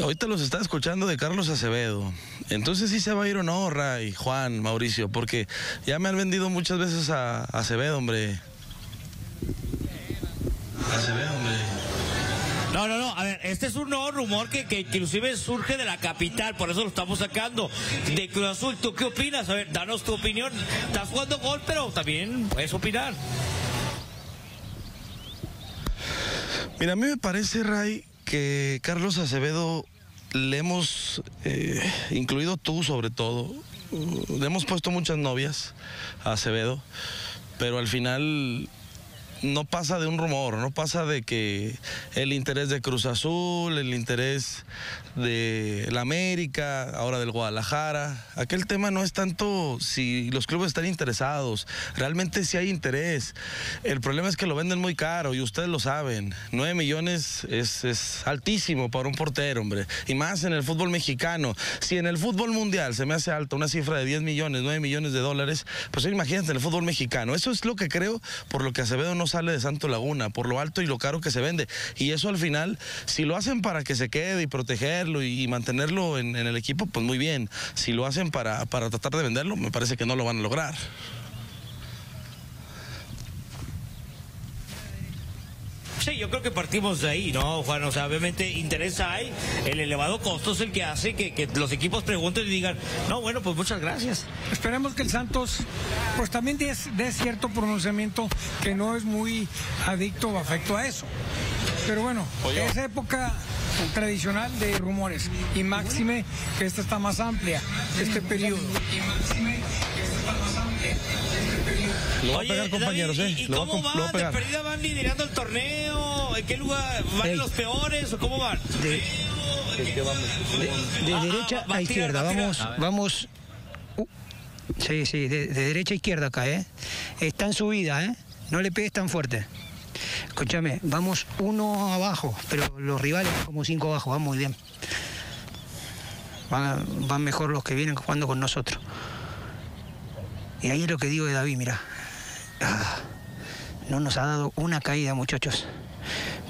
Ahorita los está escuchando de Carlos Acevedo. Entonces sí se va a ir o no, Ray, Juan, Mauricio, porque ya me han vendido muchas veces a, a Acevedo, hombre. Acevedo, hombre. No, no, no. A ver, este es un nuevo rumor que, que, que inclusive surge de la capital, por eso lo estamos sacando. De Cruz Azul, ¿tú qué opinas? A ver, danos tu opinión. Estás jugando gol, pero también puedes opinar. Mira, a mí me parece, Ray, que Carlos Acevedo le hemos, eh, incluido tú sobre todo, le hemos puesto muchas novias a Acevedo, pero al final no pasa de un rumor, no pasa de que el interés de Cruz Azul, el interés de la América, ahora del Guadalajara. Aquel tema no es tanto si los clubes están interesados, realmente sí hay interés. El problema es que lo venden muy caro y ustedes lo saben. 9 millones es, es altísimo para un portero, hombre. Y más en el fútbol mexicano. Si en el fútbol mundial se me hace alta una cifra de 10 millones, 9 millones de dólares, pues imagínate en el fútbol mexicano. Eso es lo que creo por lo que Acevedo no sale de Santo Laguna, por lo alto y lo caro que se vende. Y eso al final, si lo hacen para que se quede y protegerlo y, mantenerlo en, en, el equipo, pues muy bien. Si lo hacen para, para tratar de venderlo, me parece que no lo van a lograr. Sí, yo creo que partimos de ahí, ¿no, Juan? O sea, obviamente interés hay, el elevado costo es el que hace que, que, los equipos pregunten y digan, no, bueno, pues muchas gracias. Esperemos que el Santos, pues también dé, dé cierto pronunciamiento que no es muy adicto o afecto a eso. Pero bueno, Oye. es época tradicional de rumores y máxime que esta está más amplia, este periodo. Y máxime que esta está más amplia. Lo va a pegar, compañeros, David, ¿y, ¿eh? ¿Y cómo va, van? ¿De perdida van liderando el torneo? ¿En qué lugar? ¿Van Ey. los peores o cómo van? De, de, de derecha ah, a izquierda, tirar, vamos, vamos. Uh, sí, sí, de, de, derecha a izquierda acá, ¿eh? Está en subida, ¿eh? No le pegues tan fuerte. Escúchame, vamos uno abajo, pero los rivales como cinco abajo, van muy bien. Van, van mejor los que vienen jugando con nosotros. Y ahí es lo que digo de David, mira. Ah, no nos ha dado una caída, muchachos.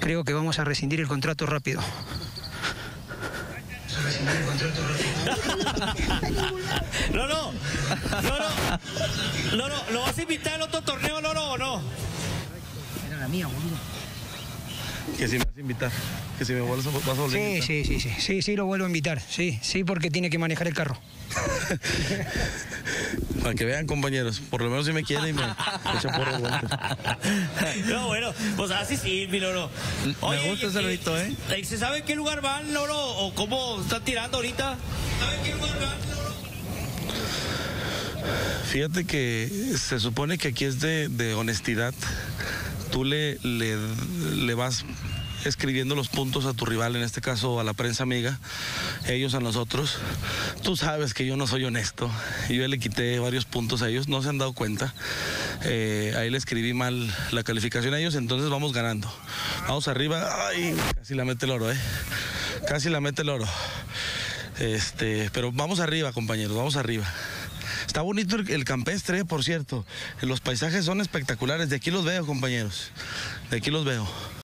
Creo que vamos a rescindir el contrato rápido. No, no. No, no. No, no. ¿Lo vas a invitar al otro torneo, Loro, o no? Era la mía, boludo. Que si me vas a invitar, que si me vuelves a, vas a volver sí. Sí, sí, sí, sí, sí, lo vuelvo a invitar, sí, sí, porque tiene que manejar el carro. Para que vean, compañeros, por lo menos si me quieren y me echa por el No, bueno, pues así sí, mi Loro. Oye, me gusta ese rito, ¿eh? ¿Se sabe en qué lugar van, Loro? ¿O cómo están tirando ahorita? ¿Sabe en qué lugar van, Loro? Fíjate que se supone que aquí es de, de honestidad. Tú le, le, le vas escribiendo los puntos a tu rival, en este caso a la prensa amiga, ellos a nosotros. Tú sabes que yo no soy honesto. Yo le quité varios puntos a ellos, no se han dado cuenta. Eh, ahí le escribí mal la calificación a ellos, entonces vamos ganando. Vamos arriba, casi la mete el oro, ¿eh? Casi la mete el oro. Este, pero vamos arriba, compañeros, vamos arriba. Está bonito el, el, campestre, por cierto. Los paisajes son espectaculares. De aquí los veo, compañeros. De aquí los veo.